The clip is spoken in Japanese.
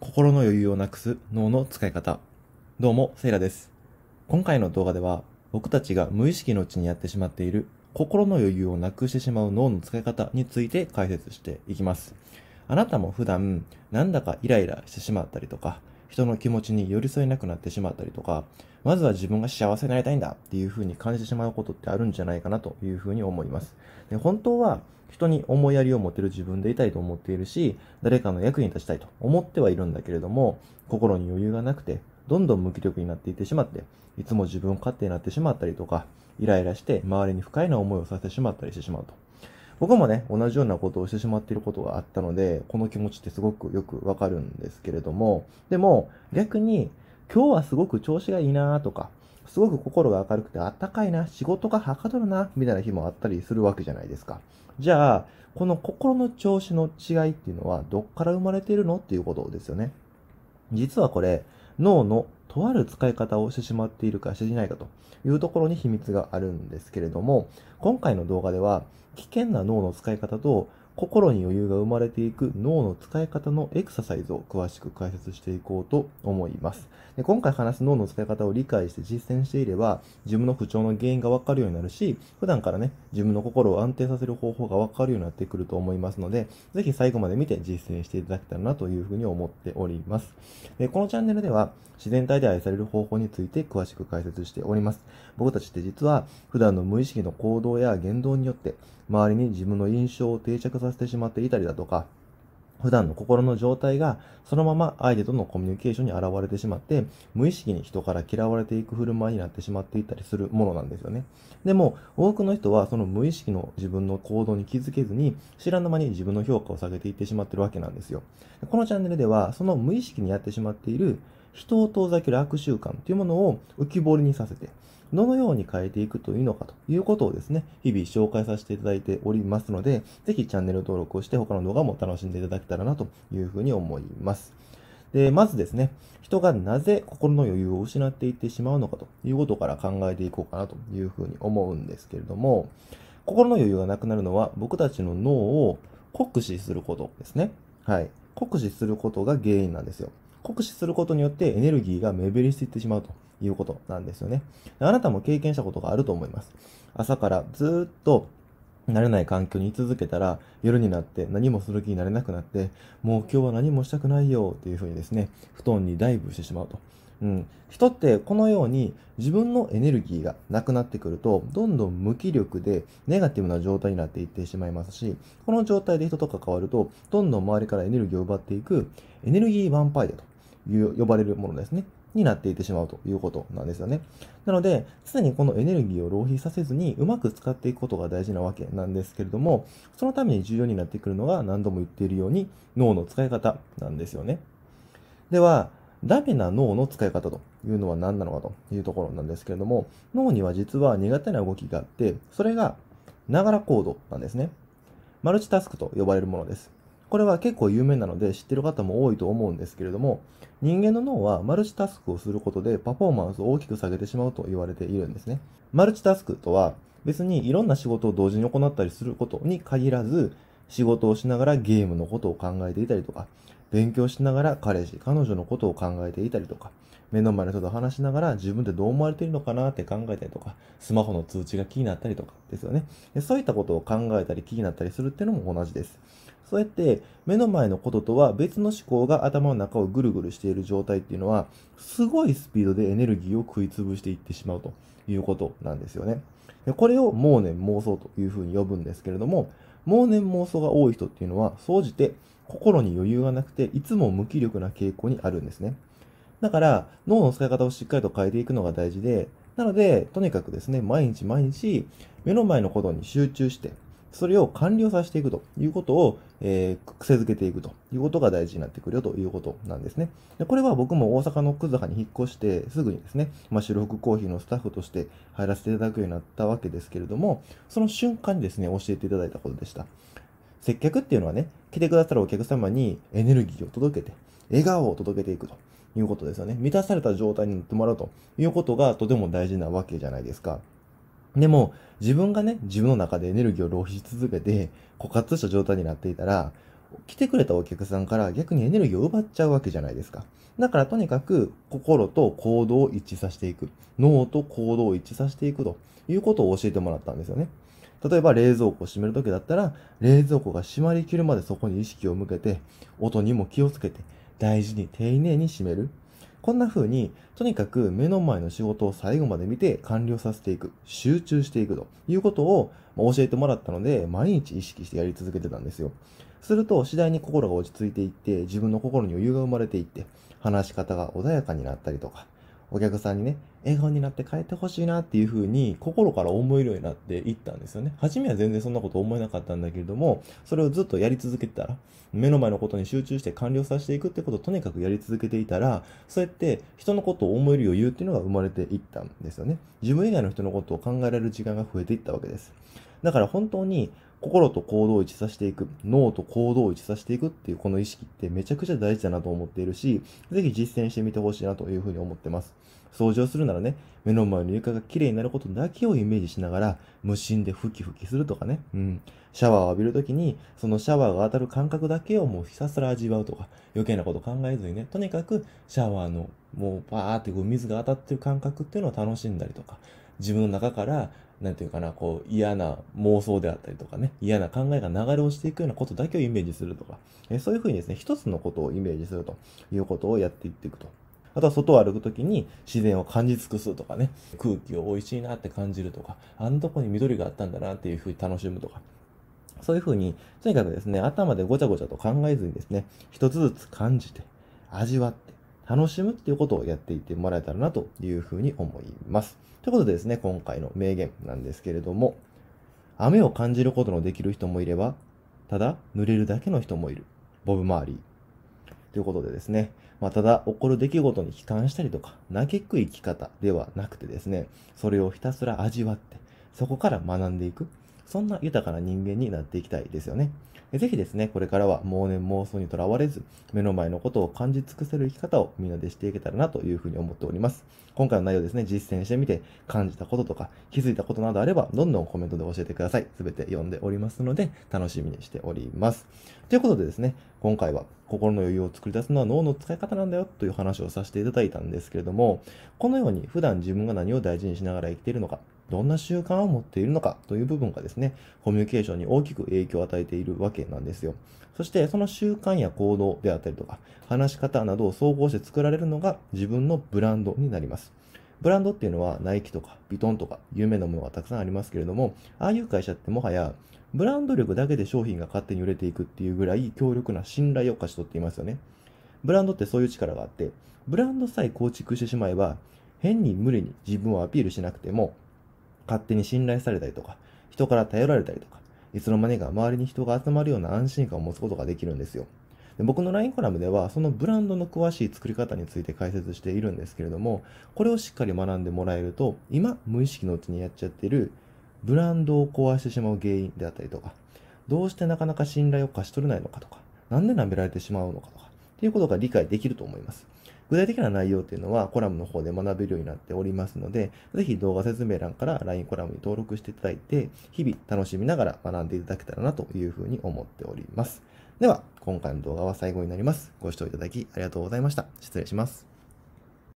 心の余裕をなくす脳の使い方。どうも、セイラです。今回の動画では、僕たちが無意識のうちにやってしまっている心の余裕をなくしてしまう脳の使い方について解説していきます。あなたも普段、なんだかイライラしてしまったりとか、人の気持ちに寄り添えなくなってしまったりとか、まずは自分が幸せになりたいんだっていう風に感じてしまうことってあるんじゃないかなという風に思います。で本当は人に思いやりを持てる自分でいたいと思っているし、誰かの役に立ちたいと思ってはいるんだけれども、心に余裕がなくて、どんどん無気力になっていってしまって、いつも自分勝手になってしまったりとか、イライラして周りに不快な思いをさせてしまったりしてしまうと。僕もね、同じようなことをしてしまっていることがあったので、この気持ちってすごくよくわかるんですけれども、でも逆に、今日はすごく調子がいいなとか、すごく心が明るくてあったかいな、仕事がはかどるな、みたいな日もあったりするわけじゃないですか。じゃあ、この心の調子の違いっていうのはどっから生まれているのっていうことですよね。実はこれ、脳のとある使い方をしてしまっているかしていないかというところに秘密があるんですけれども、今回の動画では危険な脳の使い方と心に余裕が生まれていく脳の使い方のエクササイズを詳しく解説していこうと思います。で今回話す脳の使い方を理解して実践していれば、自分の不調の原因がわかるようになるし、普段からね、自分の心を安定させる方法がわかるようになってくると思いますので、ぜひ最後まで見て実践していただけたらなというふうに思っております。でこのチャンネルでは、自然体で愛される方法について詳しく解説しております。僕たちって実は、普段の無意識の行動や言動によって、周りに自分の印象を定着させさせてしまっていたりだとか、普段の心の状態がそのまま相手とのコミュニケーションに現れてしまって、無意識に人から嫌われていく振る舞いになってしまっていたりするものなんですよね。でも、多くの人はその無意識の自分の行動に気づけずに、知らぬ間に自分の評価を下げていってしまってるわけなんですよ。このチャンネルでは、その無意識にやってしまっている人を遠ざける悪習慣というものを浮き彫りにさせて、どのように変えていくといいのかということをですね、日々紹介させていただいておりますので、ぜひチャンネル登録をして他の動画も楽しんでいただけたらなというふうに思います。で、まずですね、人がなぜ心の余裕を失っていってしまうのかということから考えていこうかなというふうに思うんですけれども、心の余裕がなくなるのは僕たちの脳を酷使することですね。はい。酷使することが原因なんですよ。酷使することによってエネルギーが目減りしていってしまうということなんですよね。あなたも経験したことがあると思います。朝からずっと慣れない環境に居続けたら夜になって何もする気になれなくなってもう今日は何もしたくないよっていうふうにですね、布団にダイブしてしまうと。うん、人ってこのように自分のエネルギーがなくなってくるとどんどん無気力でネガティブな状態になっていってしまいますしこの状態で人と関わるとどんどん周りからエネルギーを奪っていくエネルギーヴァンパイアと呼ばれるものですねになっていってしまうということなんですよね。なので、常にこのエネルギーを浪費させずにうまく使っていくことが大事なわけなんですけれども、そのために重要になってくるのが何度も言っているように脳の使い方なんですよね。では、ダメな脳の使い方というのは何なのかというところなんですけれども、脳には実は苦手な動きがあって、それがながら行動なんですね。マルチタスクと呼ばれるものです。これは結構有名なので知ってる方も多いと思うんですけれども、人間の脳はマルチタスクをすることでパフォーマンスを大きく下げてしまうと言われているんですね。マルチタスクとは別にいろんな仕事を同時に行ったりすることに限らず、仕事をしながらゲームのことを考えていたりとか、勉強しながら彼氏、彼女のことを考えていたりとか、目の前の人と話しながら自分でどう思われているのかなって考えたりとか、スマホの通知が気になったりとかですよね。そういったことを考えたり気になったりするっていうのも同じです。そうやって目の前のこととは別の思考が頭の中をぐるぐるしている状態っていうのは、すごいスピードでエネルギーを食い潰していってしまうということなんですよね。でこれを妄念妄想というふうに呼ぶんですけれども、妄念妄想が多い人っていうのは、総じて心に余裕がなくて、いつも無気力な傾向にあるんですね。だから、脳の使い方をしっかりと変えていくのが大事で、なので、とにかくですね、毎日毎日、目の前のことに集中して、それを完了させていくということを、えー、癖づけていくということが大事になってくるよということなんですね。でこれは僕も大阪の葛葉に引っ越してすぐにですね、まあ、白服コーヒーのスタッフとして入らせていただくようになったわけですけれども、その瞬間にですね、教えていただいたことでした。接客っていうのはね、来てくださるお客様にエネルギーを届けて、笑顔を届けていくということですよね。満たされた状態になってもらうということがとても大事なわけじゃないですか。でも、自分がね、自分の中でエネルギーを浪費し続けて、枯渇した状態になっていたら、来てくれたお客さんから逆にエネルギーを奪っちゃうわけじゃないですか。だからとにかく心と行動を一致させていく。脳と行動を一致させていくということを教えてもらったんですよね。例えば冷蔵庫を閉めるときだったら、冷蔵庫が閉まりきるまでそこに意識を向けて、音にも気をつけて、大事に丁寧に閉める。こんな風に、とにかく目の前の仕事を最後まで見て完了させていく、集中していくということを教えてもらったので、毎日意識してやり続けてたんですよ。すると、次第に心が落ち着いていって、自分の心に余裕が生まれていって、話し方が穏やかになったりとか、お客さんにね、笑顔になって帰ってほしいなっていう風に心から思えるようになっていったんですよね。初めは全然そんなこと思えなかったんだけれども、それをずっとやり続けてたら、目の前のことに集中して完了させていくってことをとにかくやり続けていたら、そうやって人のことを思える余裕っていうのが生まれていったんですよね。自分以外の人のことを考えられる時間が増えていったわけです。だから本当に心と行動を一致させていく、脳と行動を一致させていくっていうこの意識ってめちゃくちゃ大事だなと思っているし、ぜひ実践してみてほしいなというふうに思ってます。掃除をするならね、目の前の床が綺麗になることだけをイメージしながら、無心でふきふきするとかね、うん。シャワーを浴びるときに、そのシャワーが当たる感覚だけをもうひたすら味わうとか、余計なこと考えずにね、とにかくシャワーのもうパーってこう水が当たってる感覚っていうのを楽しんだりとか、自分の中からなんていうかな、こう、嫌な妄想であったりとかね、嫌な考えが流れ落ちていくようなことだけをイメージするとか、えそういうふうにですね、一つのことをイメージするということをやっていっていくと。あとは外を歩くときに自然を感じ尽くすとかね、空気を美味しいなって感じるとか、あんとこに緑があったんだなっていうふうに楽しむとか、そういうふうに、とにかくですね、頭でごちゃごちゃと考えずにですね、一つずつ感じて、味わって、楽しむっていうことをやっていってもらえたらなというふうに思います。ということでですね、今回の名言なんですけれども、雨を感じることのできる人もいれば、ただ濡れるだけの人もいる。ボブ・マーリー。ということでですね、まあ、ただ起こる出来事に悲観したりとか、嘆く生き方ではなくてですね、それをひたすら味わって、そこから学んでいく。そんな豊かな人間になっていきたいですよね。ぜひですね、これからは妄念妄想にとらわれず、目の前のことを感じ尽くせる生き方をみんなでしていけたらなというふうに思っております。今回の内容ですね、実践してみて感じたこととか気づいたことなどあれば、どんどんコメントで教えてください。すべて読んでおりますので、楽しみにしております。ということでですね、今回は心の余裕を作り出すのは脳の使い方なんだよという話をさせていただいたんですけれども、このように普段自分が何を大事にしながら生きているのか、どんな習慣を持っているのかという部分がですね、コミュニケーションに大きく影響を与えているわけなんですよ。そしてその習慣や行動であったりとか、話し方などを総合して作られるのが自分のブランドになります。ブランドっていうのはナイキとかビトンとか有名なものがたくさんありますけれども、ああいう会社ってもはやブランド力だけで商品が勝手に売れていくっていうぐらい強力な信頼を勝ち取っていますよね。ブランドってそういう力があって、ブランドさえ構築してしまえば、変に無理に自分をアピールしなくても、勝手に信頼されたりとか、人から頼られたりとか、いつの間にか周りに人が集まるような安心感を持つことができるんですよ。で僕の LINE コラムでは、そのブランドの詳しい作り方について解説しているんですけれども、これをしっかり学んでもらえると、今、無意識のうちにやっちゃっている、ブランドを壊してしまう原因であったりとか、どうしてなかなか信頼を勝ち取れないのかとか、なんで舐められてしまうのかとか、っていうことが理解できると思います。具体的な内容っていうのはコラムの方で学べるようになっておりますので、ぜひ動画説明欄から LINE コラムに登録していただいて、日々楽しみながら学んでいただけたらなというふうに思っております。では、今回の動画は最後になります。ご視聴いただきありがとうございました。失礼します。